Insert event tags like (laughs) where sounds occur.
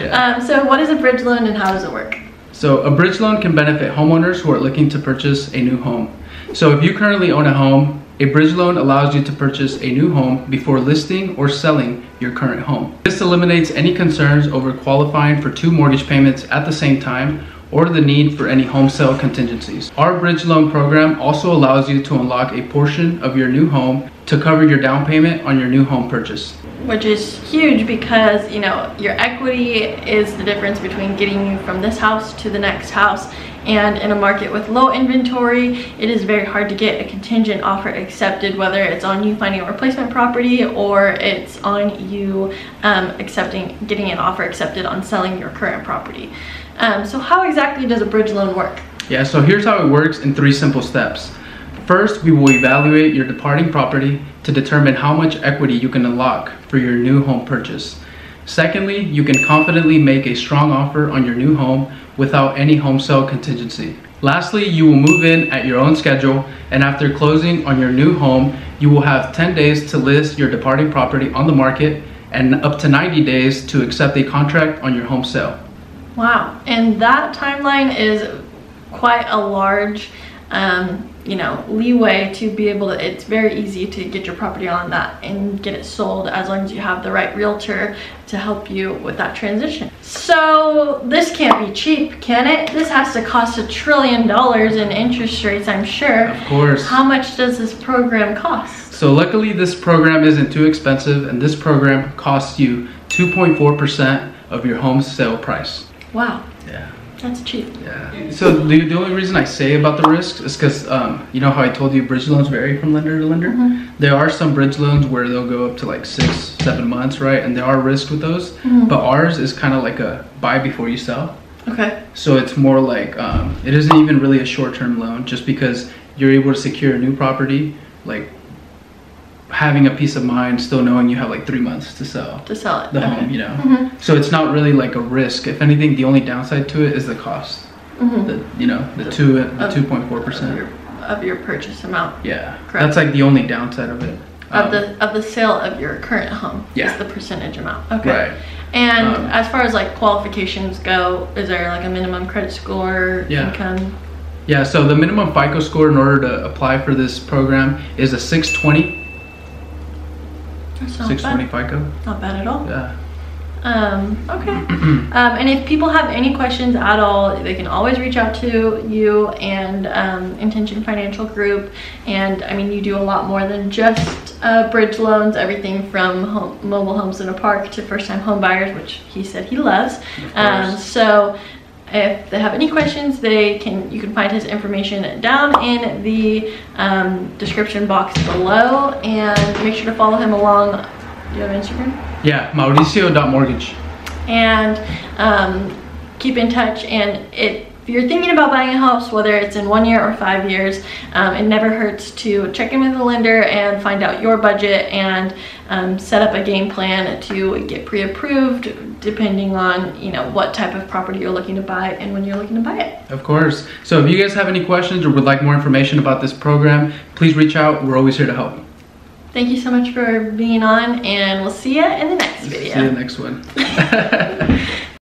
Yeah. Um, so what is a bridge loan and how does it work? So a bridge loan can benefit homeowners who are looking to purchase a new home. So if you currently own a home, a bridge loan allows you to purchase a new home before listing or selling your current home. This eliminates any concerns over qualifying for two mortgage payments at the same time or the need for any home sale contingencies. Our bridge loan program also allows you to unlock a portion of your new home to cover your down payment on your new home purchase. Which is huge because, you know, your equity is the difference between getting you from this house to the next house. And in a market with low inventory, it is very hard to get a contingent offer accepted, whether it's on you finding a replacement property or it's on you um, accepting, getting an offer accepted on selling your current property. Um, so how exactly does a bridge loan work? Yeah, so here's how it works in three simple steps. First, we will evaluate your departing property to determine how much equity you can unlock for your new home purchase. Secondly, you can confidently make a strong offer on your new home without any home sale contingency. Lastly, you will move in at your own schedule and after closing on your new home, you will have 10 days to list your departing property on the market and up to 90 days to accept a contract on your home sale. Wow, and that timeline is quite a large, um, you know, leeway to be able to, it's very easy to get your property on that and get it sold as long as you have the right realtor to help you with that transition. So this can't be cheap, can it? This has to cost a trillion dollars in interest rates, I'm sure. Of course. How much does this program cost? So luckily this program isn't too expensive and this program costs you 2.4% of your home sale price. Wow, Yeah. That's cheap. Yeah. So the, the only reason I say about the risks is because um, you know how I told you bridge loans vary from lender to lender. There are some bridge loans where they'll go up to like six, seven months, right? And there are risks with those. But ours is kind of like a buy before you sell. Okay, So it's more like um, it isn't even really a short-term loan, just because you're able to secure a new property, like having a peace of mind, still knowing you have like three months to sell to sell it. the okay. home, you know. So it's not really like a risk. If anything, the only downside to it is the cost. Mhm. The you know the two the two point four percent of your purchase amount. Yeah, Correct. that's like the only downside of it. of Um, the of the sale of your current home Yeah. is the percentage amount. Okay. right. And Um, as far as like qualifications go, is there like a minimum credit score, Yeah. income? Yeah, so the minimum FICO score in order to apply for this program is a 620, That's not 620 bad. FICO. Not bad at all. Yeah. Um, okay. (clears throat) um, and if people have any questions at all, they can always reach out to you and um, Intention Financial Group. And I mean, you do a lot more than just uh, bridge loans, everything from home, mobile homes in a park to first time home buyers, which he said he loves. Of Um, so if they have any questions, they can you can find his information down in the um, description box below. And make sure to follow him along. Do you have Instagram? Yeah, Mauricio.mortgage. and um, keep in touch. And it, if you're thinking about buying a house, whether it's in one year or five years, um, it never hurts to check in with the lender and find out your budget and um, set up a game plan to get pre-approved depending on you know what type of property you're looking to buy and when you're looking to buy it. Of course. So if you guys have any questions or would like more information about this program, please reach out. We're always here to help. Thank you so much for being on and we'll see you in the next video. See you in the next one. (laughs)